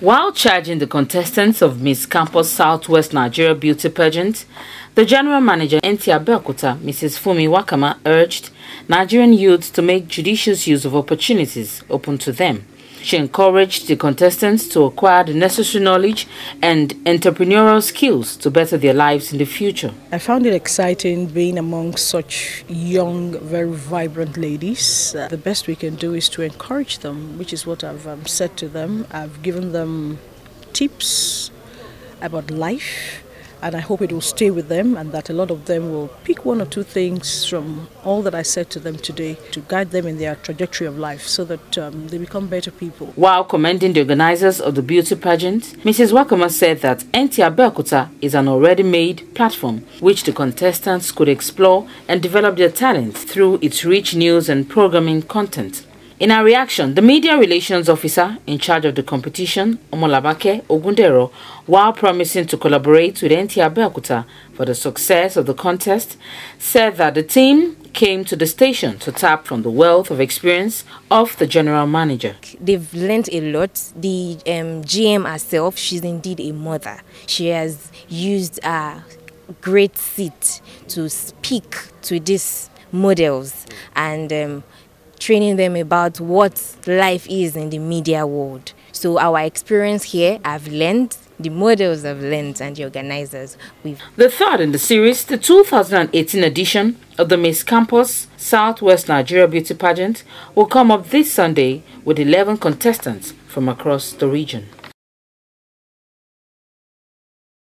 While charging the contestants of Miss Campus Southwest Nigeria Beauty Pageant, the General Manager NTA Abeokuta, Mrs. Fumi Wakama, urged Nigerian youths to make judicious use of opportunities open to them. She encouraged the contestants to acquire the necessary knowledge and entrepreneurial skills to better their lives in the future. I found it exciting being among such young, very vibrant ladies. Uh, the best we can do is to encourage them, which is what I've um, said to them. I've given them tips about life and I hope it will stay with them and that a lot of them will pick one or two things from all that I said to them today to guide them in their trajectory of life so that um, they become better people. While commending the organizers of the beauty pageant, Mrs. Wakama said that NTA Abeokuta is an already made platform which the contestants could explore and develop their talents through its rich news and programming content. In her reaction, the media relations officer in charge of the competition, Omolabake Ogundero, while promising to collaborate with NTA Abeokuta for the success of the contest, said that the team came to the station to tap from the wealth of experience of the general manager. They've learned a lot. The um, GM herself, she's indeed a mother. She has used a great seat to speak to these models and um, training them about what life is in the media world. So our experience here, I've learned, the models have learned, and the organizers. We've the third in the series, the 2018 edition of the Miss Campus Southwest Nigeria Beauty Pageant, will come up this Sunday with 11 contestants from across the region.